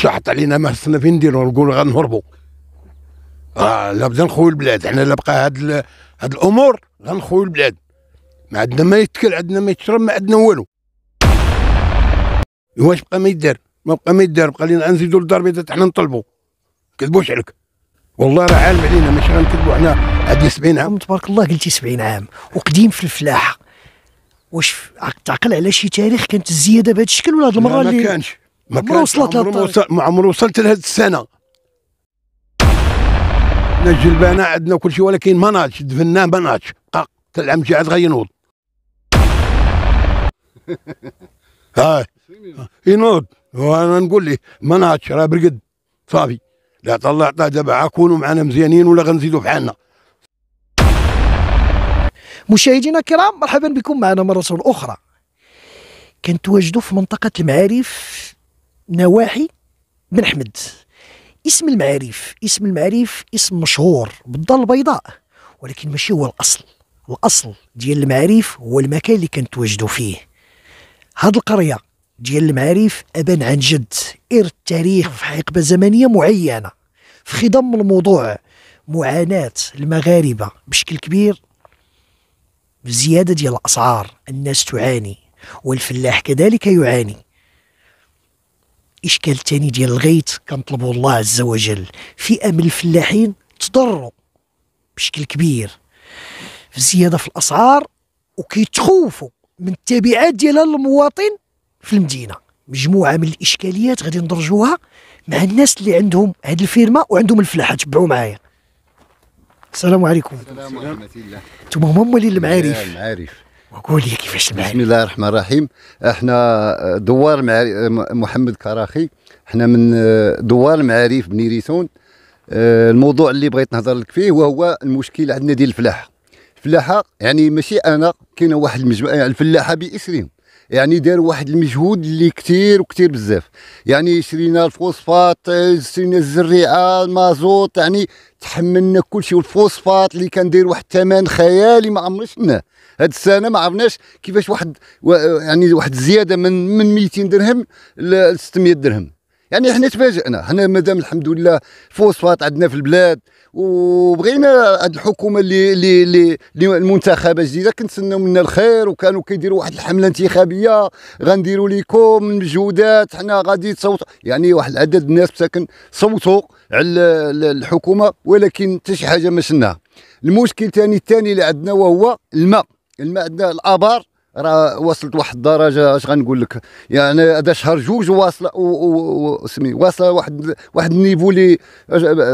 شحط علينا ما خصنا فين نديرو؟ نقولوا غنهربوا آه لابد نخويو البلاد. حنا لا بقى هاد ال- هاد الأمور غنخويو البلاد. ما عندنا ما يتكل عندنا ما يتشرب ما عندنا والو. واش بقى ما يدار؟ ما بقى ما يدار. بقى لينا نزيدو للدار حنا نطلبوا كذبوش عليك. والله راه عالم علينا ماشي غنكذبوا حنا هادي 70 عام. تبارك الله قلتي 70 عام. وقديم في الفلاحه واش تعقل على شي تاريخ كانت الزيادة بهذا الشكل ولا هاد المرة لا ما اللي كانش. ما كانش وصلت ما عمره وصلت لهاد السنة. حنا الجلبانه عندنا كل شيء ولكن ما ناضش دفناه ما ناضش قاق حتى العام الجاي عاد غينوض ها ينوض. وأنا نقول ليه ما ناضش راه برقد. صافي. لا الله عطاه دابا كونوا معنا مزيانين ولا غنزيدوا بحالنا مشاهدينا الكرام مرحبا بكم معنا مرة أخرى. كنتواجدوا في منطقة المعارف نواحي بن حمد اسم المعارف اسم المعارف اسم مشهور بالضال البيضاء ولكن ماشي هو الأصل. الأصل ديال المعارف هو المكان اللي كنتواجدوا فيه. هاد القرية ديال المعارف أبان عن جد. إر التاريخ في حقبة زمنية معينة. في خضم الموضوع معاناة المغاربة بشكل كبير. زيادة ديال الأسعار الناس تعاني والفلاح كذلك يعاني. إشكال تاني ديال الغيث كنطلبوا الله عز وجل. فئة من الفلاحين تضروا بشكل كبير. في زيادة في الأسعار وكيتخوفوا من التبعات ديالها للمواطن في المدينة. مجموعة من الإشكاليات غادي ندرجوها مع الناس اللي عندهم هاد الفيرما وعندهم الفلاحة. تبعوا معايا. السلام عليكم. السلام ورحمة الله. أنتم هما موالين المعارف. المعارف. وقول لي كيفاش المعارف بسم الله الرحمن الرحيم. إحنا دوار المعارف محمد كراخي. إحنا من دوار المعارف بني ريسون. آه، الموضوع اللي بغيت نهضر لك فيه وهو المشكل عندنا ديال الفلاحة. الفلاحة يعني ماشي أنا كاينة واحد المجموعه يعني الفلاحة بإسرهم. يعني داروا واحد المجهود اللي كثير وكثير بزاف. يعني شرينا الفوسفات شرينا الزريعة المازوت يعني تحملنا كل شيء والفوسفات اللي كان داير واحد الثمن خيالي ما عمرنا شفناه. هاد السنة ما عرفناش كيفاش واحد يعني واحد الزياده من من 200 درهم ل 600 درهم. يعني إحنا تفاجئنا. إحنا مادام الحمد لله الفوسفات عندنا في البلاد وبغينا هاد الحكومة اللي اللي اللي, المنتخبة الجديدة كنتسناو منا الخير وكانوا كيديروا واحد الحملة انتخابية. غنديروا لكم مجهودات حنا غادي تصوتوا يعني واحد العدد الناس مساكن صوتوا على ال- ال- الحكومة ولكن حتى شي حاجة ما شفناها المشكل الثاني الثاني اللي عندنا وهو الماء. الماء عندنا الآبار راه وصلت واحد الدرجة اش غنقول لك؟ يعني هذا شهر جوج واصلة سمي واصلة واحد واحد النيفو اللي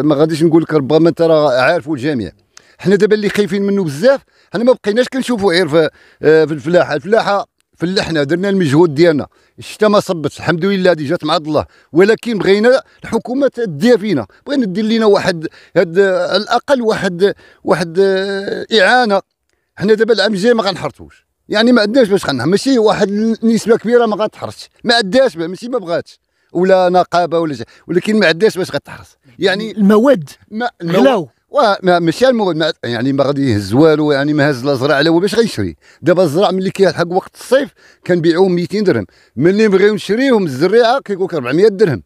ما غاديش نقول لك ربما انت راه عارفه الجميع. حنا دابا اللي خايفين منه بزاف حنا ما بقيناش كنشوفوا غير في آه، في الفلاحة. الفلاحة فلحنا درنا المجهود ديالنا. الشتاء ما صبتش الحمد لله هذه جات مع الله. ولكن بغينا الحكومة تديها فينا. بغينا دير لنا واحد هاد على الأقل واحد واحد آه، إعانة. حنا دابا العام الجاي ما غنحرثوش. يعني ما عندناش باش غنحرث. ماشي واحد النسبة كبيرة ما غتحرثش. ما عندهاش ماشي ما بغاتش. ولا نقابة ولا شيء. ولكن ما عندهاش باش غتحرث. يعني المواد. ما غلاو ماشي المواد. ما يعني ما غادي يهز والو يعني ما هز لا زرع لا هو باش غيشري. دابا الزرع ملي كيلحق وقت الصيف كنبيعوه 200 درهم. ملي نبغيو نشريهم الزريعة كيقول لك 400 درهم.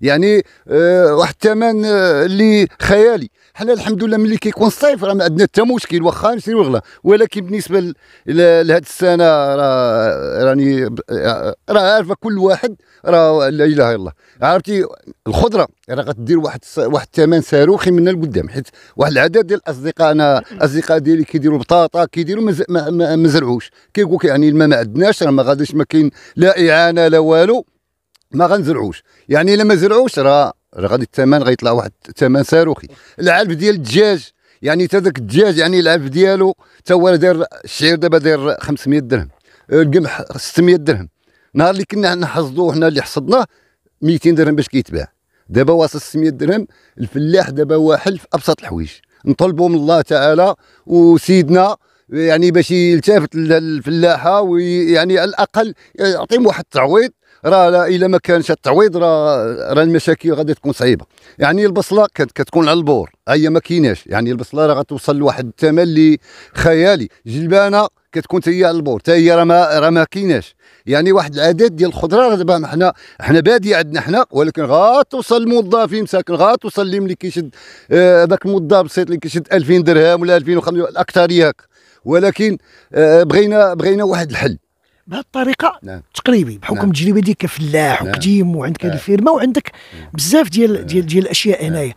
يعني آه واحد الثمن آه اللي خيالي. حنا الحمد لله ملي كيكون الصيف راه ما عندنا حتى مشكل واخا نشريو غلا ولكن بالنسبة لهاد السنة راه راني آه، راه عارفة كل واحد راه لا إله إلا الله. عرفتي؟ الخضرة راه غتدير واحد واحد الثمن صاروخي من القدام حيت واحد العدد ديال الأصدقاء أنا أصدقاء ديالي كيديروا البطاطا كيديروا ما ما- زرعوش. كيقول يعني الماء ما عندناش راه ما غاديش ما كاين لا إعانة لا والو. ما غنزرعوش. يعني إلا ما زرعوش راه راه غادي الثمن غيطلع واحد الثمن صاروخي. العلف ديال الدجاج يعني تا داك الدجاج يعني العلف ديالو تا هو داير الشعير دابا داير 500 درهم القمح 600 درهم. نهار اللي كنا نحصدوه حنا اللي حصدناه 200 درهم باش كيتباع. دابا واصل 600 درهم الفلاح دابا واحد في أبسط الحوايج. نطلبوا من الله تعالى وسيدنا يعني باش يلتفت للفلاحه ويعني على الأقل يعطيهم واحد التعويض راه لا إلا ما كانش التعويض راه راه المشاكل غادي تكون صعيبة. يعني البصلة كت- كتكون على البور هي ما كايناش. يعني البصلة راه غتوصل لواحد الثمن اللي خيالي. جلبانة كتكون هي البور حتى هي راه ما راه ما كايناش. يعني واحد العدد ديال الخضرة دابا حنا حنا باديه عندنا حنا ولكن غاتوصل للموظفين مساكن غاتوصل لي ملي كيشد آه، هذاك الموظف البسيط اللي كيشد 2000 درهم ولا 2500 الأكثرية هكا. ولكن آه، بغينا بغينا واحد الحل. بهذه الطريقة نعم. تقريبي بحكم نعم. التجربه ديالك كفلاح نعم. وقديم وعندك هذه نعم. الفيرما وعندك بزاف ديال ديال ديال الأشياء هنايا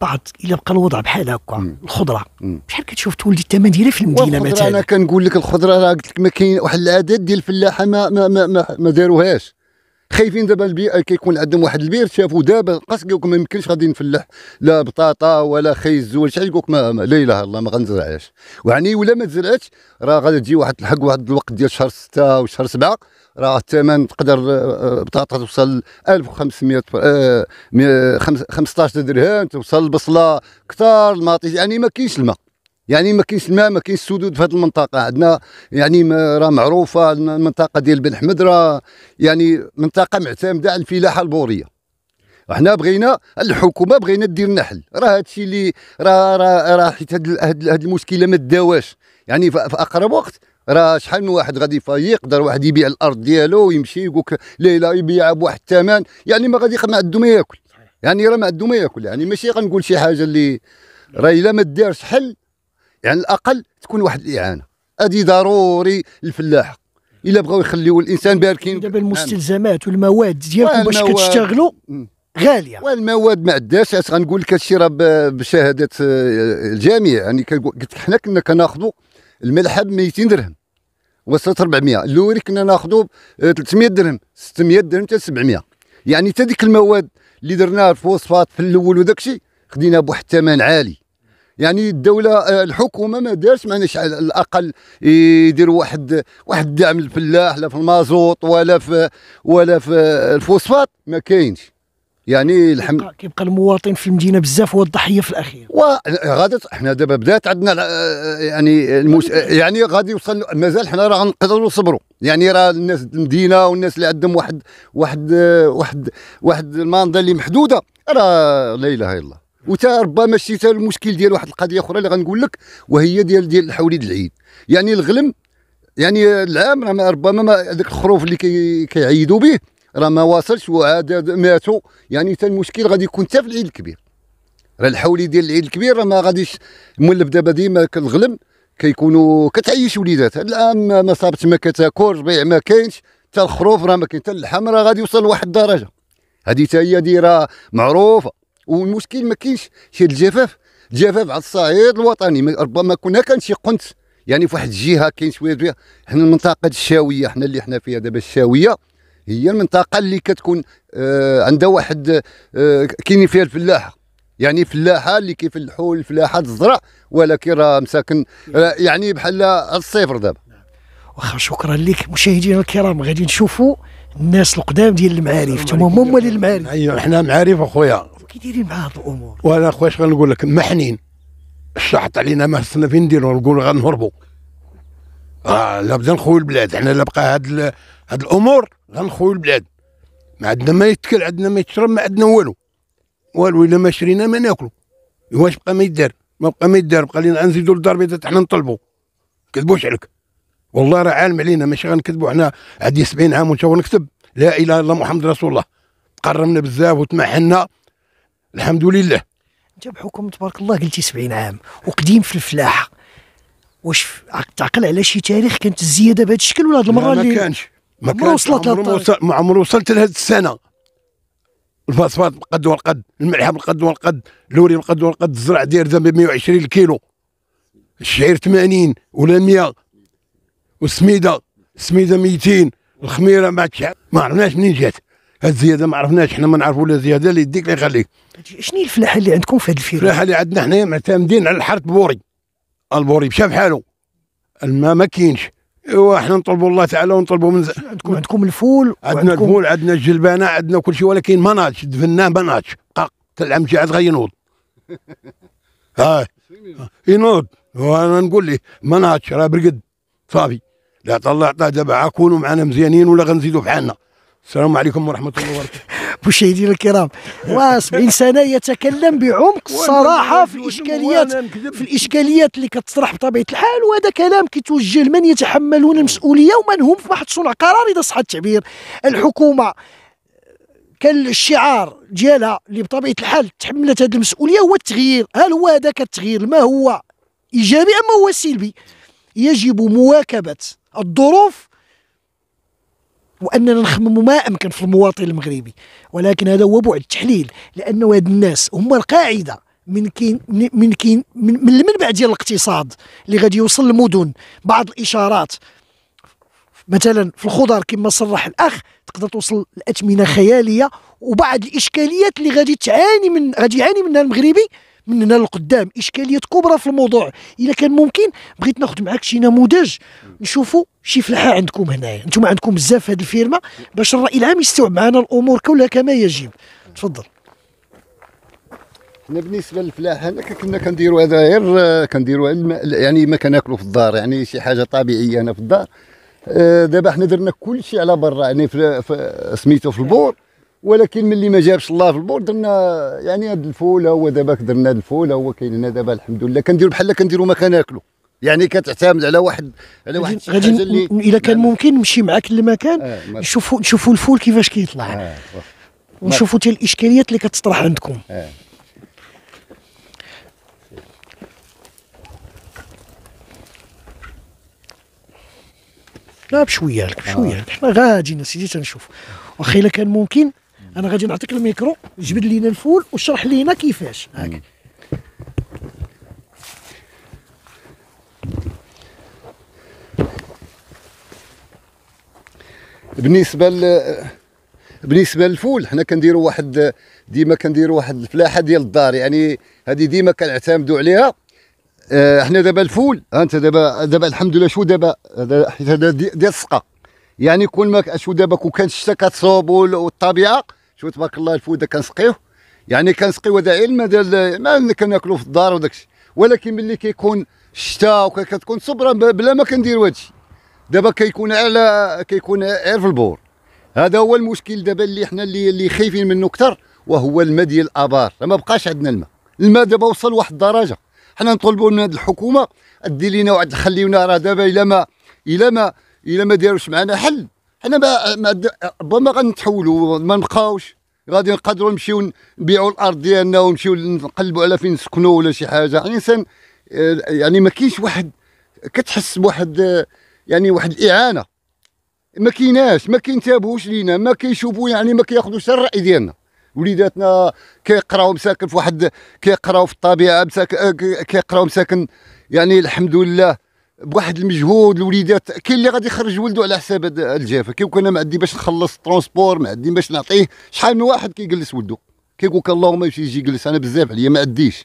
بعض إلا بقى الوضع بحال هكا. الخضرة مم. بشحال كتشوف تولدي الثمن ديالها في المدينة والخضرة أنا مثلا كنقول لك الخضرة راه قلت لك ما كاين واحد العدد ديال الفلاحة ما ما, ما, ما داروهاش خايفين دابا البيئة كيكون عندهم واحد البير شافوا دابا لك ما يمكنش غادي نفلح لا بطاطا ولا خيز ولا شي لك ما, لا إله إلا الله ما غنزرعهاش وعني ولا ما تزرعتش راه غادي تجي واحد الحق واحد الوقت ديال شهر 6 وشهر 7 راه الثمن تقدر آه، بطاطا توصل 1500 آه، مية- خمس- 15 درهم توصل البصلة كثار الماطيش يعني ما كاينش الماء. يعني ما كاينش الماء ما كاينش سدود في هذه المنطقة. عندنا يعني راه معروفة المنطقة ديال بن حمد راه يعني منطقة معتمدة على الفلاحة البورية. إحنا بغينا الحكومة بغينا دير لنا حل راه هادشي اللي راه راه راه حيت هاد المشكلة ما داواش يعني في أقرب وقت راه شحال من واحد غادي يقدر واحد يبيع الأرض ديالو ويمشي يقول لك لا لا يبيعها بواحد الثمن. يعني ما غادي ما عنده ما ياكل. يعني راه ما عنده ما ياكل. يعني ماشي غنقول شي حاجة اللي راه إلا ما دارش حل يعني الأقل تكون واحد الإعانة. هذه ضروري الفلاحه إلا بغاو يخليو الإنسان باركين. دابا المستلزمات والمواد ديالكم باش. كتشتغلوا. غالية. والمواد ما عندهاش اش غنقول لك هادشي راه بشهادة آه، الجميع يعني قلت لك حنا كنا كناخذوا الملحه ب 200 درهم وصلت 400 اللوري كنا ناخذوا ب 300 درهم. 600 درهم حتى 700 يعني حتى ديك المواد اللي درناها الفوسفات في الأول وداك الشيء خدينا بواحد الثمن عالي. يعني الدولة آه، الحكومة ما دارش معناش على الأقل يديروا واحد واحد الدعم للفلاح لا في المازوت ولا في ولا في الفوسفات ما كاينش. يعني الحمد كيبقى- كيبقى المواطن في المدينة بزاف هو الضحية في الأخير. وغادي إحنا دابا بدات عندنا آه، يعني المش... يعني غادي يوصل مازال حنا راه غنقدروا نصبروا. يعني راه الناس المدينة والناس اللي عندهم واحد واحد آه، واحد واحد المنظر اللي محدودة راه لا إله إلا الله. وتا ربما شي تا المشكل ديال واحد القضية أخرى اللي غنقول لك وهي ديال ديال الحوليد العيد. يعني الغلم يعني العام راه ما- ربما ما الخروف اللي كي كيعيدوا به راه ما واصلش وعاد ماتوا. يعني حتى المشكل غادي يكون حتى في العيد الكبير. راه الحولي ديال العيد الكبير راه ما غاديش مولف دابا ديما الغلم كيكونوا كتعيش وليدات. هاد العام ما- صابت ما كتاكل ربيع ما كاينش حتى الخروف راه ما كاين حتى اللحم راه غادي يوصل لواحد الدرجة. هذه حتى هي دي راه معروفة. والمشكل ما كاينش. شي الجفاف الجفاف على الصعيد الوطني ما- ربما كنا كان شي قنت. يعني في واحد الجهة كاين شوية فيها حنا المنطقة الشاوية حنا اللي حنا فيها دابا الشاوية هي المنطقة اللي كتكون آه عندها واحد آه كاينين فيها الفلاحه يعني فلاحة اللي كيفلحوا الفلاحة الزرع ولكن راه مساكن يعني بحال الصفر دابا. واخا شكرا لك مشاهدينا الكرام. غادي نشوفوا الناس القدام ديال المعارف. تما هما هما ديال المعارف. ايوا حنا معارف أخويا. كي دايرين مع هاد الأمور وأنا أخويا اش غنقول لك محنين. الشحط علينا ما خصنا فين نديرو؟ نقولوا غنهربوا آه لا بدا نخويو البلاد. حنا لا بقى هاد هاد الأمور غنخويو البلاد. ما عندنا ما يتكل عندنا ما يتشرب ما عندنا والو. والو إلا ما شرينا ما ناكلو. واش بقى ما يدار؟ ما بقى ما يدار. بقى لينا نزيدوا للدار البيضاء حنا نطلبوا كذبوش عليك. والله راه عالم علينا. ماشي غنكذبوا حنا عندي 70 عام ونشوف نكتب. لا إله إلا الله محمد رسول الله. قرمنا بزاف وتمحنا. الحمد لله انت بحكم تبارك الله قلتي 70 عام وقديم في الفلاحة. واش تعقل على شي تاريخ كانت الزيادة بهذا الشكل ولا هاد المرة لا ما اللي كانش. ما كانش. وصلت ما عمره وصلت لهاد السنة. الفوسفات بالقد والقد الملح بالقد والقد اللوري بالقد والقد الزرع داير ب 120 الكيلو الشعير 80 ولا 100 والسميدة السميدة 200 الخميرة ما عرفناش منين جات. الزيادة ما عرفناش حنا ما نعرفوا لا زيادة اللي يديك اللي يخليك. شنو الفلاحة اللي عندكم في هذه الفيرما الفلاحة اللي عندنا حنايا معتمدين على الحرث بوري. البوري مشى بحاله الماء ما كاينش. إيوا حنا نطلبوا الله تعالى ونطلبوا من. عندكم عندكم الفول عندنا الفول عندنا الجلبانة عندنا كل شيء ولكن ما ناضش دفناه ما ناضش حتى العام الجاي عاد غينوض ها ينوض. وأنا نقول ليه ما ناضش راه برقد. صافي. لا الله عطاه دابا عا كونوا معنا مزيانين ولا غنزيدوا بحالنا. السلام عليكم ورحمة الله وبركاته. مشاهدينا الكرام و70 سنه يتكلم بعمق الصراحه في الإشكاليات. في الإشكاليات اللي كتطرح بطبيعة الحال وهذا كلام كيتوجه لمن يتحملون المسؤولية ومن هم في محط صنع قرار إذا صح التعبير الحكومة. كان الشعار ديالها اللي بطبيعة الحال تحملت هذه المسؤولية هو التغيير. هل هو هذاك التغيير ما هو إيجابي أم هو سلبي؟ يجب مواكبة الظروف وأننا نخمم ما أمكن في المواطن المغربي. ولكن هذا هو بعد التحليل لأنه هاد الناس هما القاعدة من كين من كين من, من المنبع ديال الاقتصاد اللي غادي يوصل للمدن بعض الإشارات مثلا في الخضر كما صرح الأخ تقدر توصل لاثمنه خيالية وبعض الإشكاليات اللي غادي تعاني من غادي يعاني منها المغربي من هنا لقدام. اشكاليات كبرى في الموضوع. اذا كان ممكن بغيت ناخذ معك شي نموذج نشوفوا شي فلاحة عندكم هنايا. أنتم عندكم بزاف هذه الفيرما باش الرأي العام يستوعب معنا الأمور كلها كما يجب. تفضل. حنا بالنسبة للفلاحة كنا كنديروا هذا غير كنديروا الم- يعني ما كناكلوا في الدار يعني شي حاجة طبيعية هنا في الدار. آه، دابا حنا درنا كل شيء على برا يعني في سميتو في البور. ولكن ملي ما جابش الله في البور درنا يعني هذا الفول هو دابا درنا هذا الفول هو كاين هنا دابا الحمد لله. كنديروا بحال كنديروا ما كناكلوا يعني كتعتمد على واحد على واحد غادي اللي اذا كان ممكن نمشي معك للمكان آه، نشوفوا نشوفوا الفول كيفاش كيطلع. آه، ونشوفوا حتى الإشكاليات اللي كتطرح عندكم. آه. لا بشوية لك بشوية لك. حنا غاديين سيدي تنشوف واخا إلا كان ممكن أنا غادي نعطيك الميكرو جبد لينا الفول وشرح لينا كيفاش. هاك. بالنسبة ل بالنسبة للفول حنا كنديروا واحد ديما كنديروا واحد الفلاحة ديال الدار. يعني هذه ديما كنعتمدوا عليها. آه، حنا دابا الفول ها انت دابا دابا الحمد لله شو دابا حيت هذا دي- ديال السقا يعني كل ما شو دابا كون كان الشتا كتصوب وال- والطبيعة شو تبارك الله الفول دا كنسقيوه؟ يعني كنسقيو هذا علم ديال ما كناكلوا في الدار وداك الشيء. ولكن ملي كيكون الشتاء وكتكون صبره ب- بلا ما كنديروا هذا الشيء. دابا كيكون على كيكون غير في البور. هذا هو المشكل دابا اللي حنا اللي اللي خايفين منه أكثر وهو الماء ديال الآبار. ما بقاش عندنا الماء. الماء دابا وصل لواحد الدرجة. حنا نطلبوا من هذه الحكومة دير لنا واحد خليونا راه دابا إلا ما إلا ما إلا ما داروش معنا حل. حنا ما ربما غنتحولوا ما نبقاوش غادي نقدروا نمشيو نبيعوا الأرض ديالنا ونمشيو نقلبوا على فين نسكنوا ولا شي حاجة. الانسان آه، يعني ما كاينش واحد كتحس بواحد آه، يعني واحد الإعانة. ما كايناش ما كينتبهوش لينا ما كيشوفوا يعني ما كياخذوش الرأي ديالنا. وليداتنا كيقراو مساكن في واحد كيقراو في الطبيعة مساكن آه، كي- كيقراو مساكن يعني الحمد لله. بواحد المجهود الوليدات كاين اللي غادي يخرج ولده على حساب الجفاف. كيكون أنا ما عندي باش نخلص transport ال ما عندي باش نعطيه شحال من واحد كيجلس ولده كيقول لك اللهم يمشي يجي يجلس أنا بزاف عليا ما عنديش.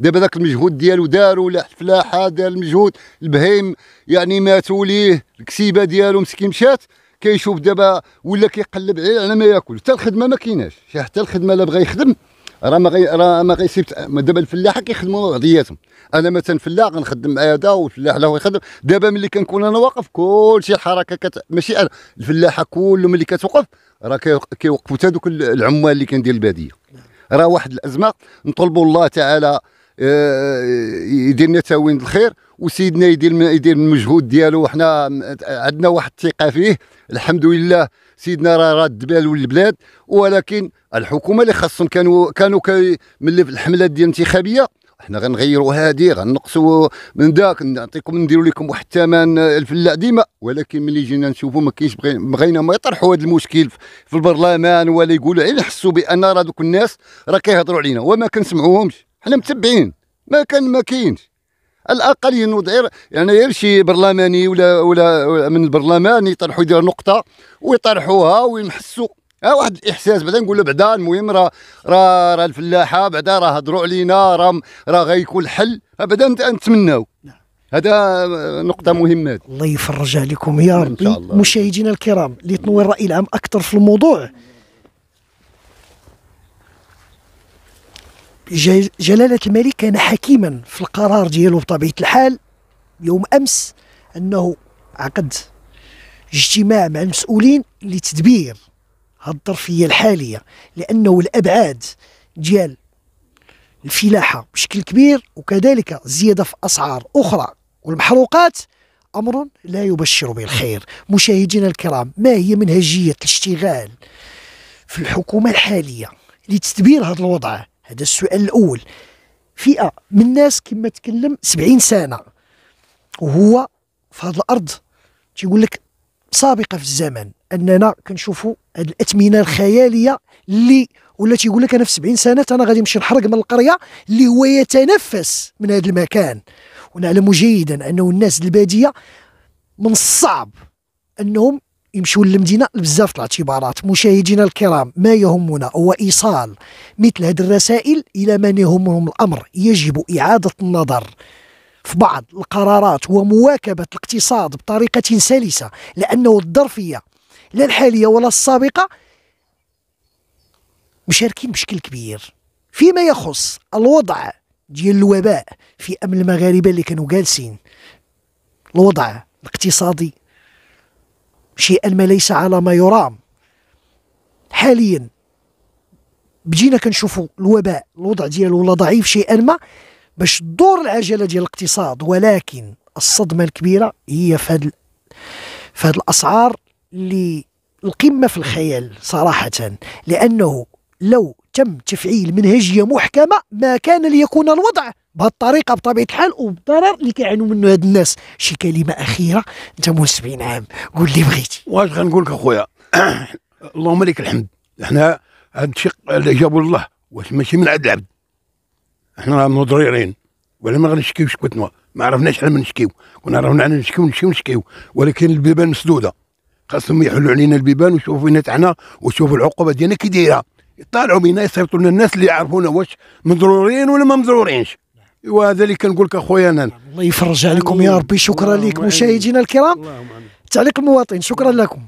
دابا ذاك المجهود ديالو دارو الفلاحة دار المجهود البهيم يعني ماتوا ليه الكسيبة ديالو مسكين مشات كيشوف دابا ولا كيقلب عليه على ما ياكل. حتى الخدمة ما كايناش. حتى الخدمة لا بغى يخدم. راه ما غي راه ما غيسيب دابا الفلاحة كيخدموا بعضياتهم أنا مثلا فلاح غنخدم مع هذا والفلاح له يخدم. دابا ملي كنكون أنا واقف كل شي الحركة كت... ماشي أنا الفلاحة كلهم ملي كتوقف راه كي- كيوقفوا حتى دوك العمال اللي كان ديال البادية. راه واحد الأزمة. نطلبوا الله تعالى آه، يدير لنا تاوين الخير. وسيدنا يدير يدير المجهود ديالو. وحنا عندنا واحد الثقة فيه. الحمد لله سيدنا راه راد باله للبلاد ولكن الحكومة اللي خاصهم كانوا كانوا كي ملي في الحملات ديال الانتخابية إحنا غنغيروا هذه غنقصوا من ذاك نعطيكم نديروا لكم واحد الثمن آه، الفلاح ديما ولكن ملي جينا نشوفوا ما كاينش بغي- بغينا ما يطرحوا هذا المشكل في- البرلمان ولا يقولوا غير نحسوا بأن راه دوك الناس راه كيهضروا علينا. وما كنسمعوهمش. حنا متبعين. ما كان ما كاينش. الأقل ينوض غير يعني غير شي برلماني ولا ولا من البرلمان يطرحوا يديروا نقطة ويطرحوها وينحسوا. ها واحد الإحساس بعدا نقول بعدا المهم راه راه راه الفلاحة بعدا راه هضروا علينا راه راه غيكون الحل. بعدا نت- نتمناو. هذا نقطة مهمة. الله يفرج عليكم يا ربي. مشاهدينا الكرام اللي تنوي الرأي العام أكثر في الموضوع. جلالة الملك كان حكيما في القرار ديالو بطبيعة الحال يوم أمس أنه عقد اجتماع مع المسؤولين لتدبير هذه الظرفية الحالية لأنه الأبعاد ديال الفلاحة بشكل كبير وكذلك زيادة في أسعار أخرى. والمحروقات أمر لا يبشر بالخير. مشاهدينا الكرام ما هي منهجية الاشتغال في الحكومة الحالية لتدبير هذا الوضع؟ هذا السؤال الأول. فئة من الناس كما تكلم 70 سنة وهو في هذه الأرض. تيقول لك سابقة في الزمن أننا كنشوفوا هذه الأثمنة الخيالية اللي ولا تيقول لك أنا في 70 سنة أنا غادي نمشي نحرق من القرية اللي هو يتنفس من هذا المكان. ونعلم جيدا أنه الناس البادية من الصعب أنهم يمشوا للمدينة بزاف الاعتبارات. مشاهدينا الكرام ما يهمنا هو إيصال مثل هذه الرسائل إلى من يهمهم الأمر. يجب إعادة النظر في بعض القرارات ومواكبة الاقتصاد بطريقة سلسة لأنه الظرفية لا الحالية ولا السابقة مشاركين بشكل كبير. فيما يخص الوضع ديال الوباء في أمن المغاربة اللي كانوا جالسين الوضع الاقتصادي شيئا ما ليس على ما يرام. حاليا بجينا كنشوفوا الوباء الوضع ديالو ولا ضعيف شيئا ما باش تدور العجلة ديال الاقتصاد. ولكن الصدمة الكبيرة هي في هاد في هاد الأسعار اللي القمة في الخيال صراحة. لأنه لو تم تفعيل منهجيه محكمة ما كان ليكون الوضع بهذه الطريقة بطبيعة الحال وبالضرر اللي كيعانوا منه هاد الناس. شي كلمة أخيرة؟ أنت مول 70 عام. قول لي بغيتي. واش غنقول لك أخويا؟ اللهم لك الحمد. إحنا هاد الشيء اللي جابوا الله واش ماشي من عند العبد. إحنا مضريرين ولا ما غنشكيو شكوتنا ما عرفناش من نشكيو. كنا عرفنا نشكيو نشكيو نشكيو. ولكن البيبان مسدودة. خاصهم يحلوا علينا البيبان ويشوفوا فينا تاعنا ويشوفوا العقوبة ديالنا كي دايرة. يطالعوا بينا يصيفطوا لنا الناس اللي يعرفونا واش مضرورين ولا ما مضرورينش. وهذا اللي كنقول لك أخويا أنا. الله يفرج عليكم يا ربي. شكرا لكم مشاهدينا الكرام. تعليق المواطن شكرا لكم.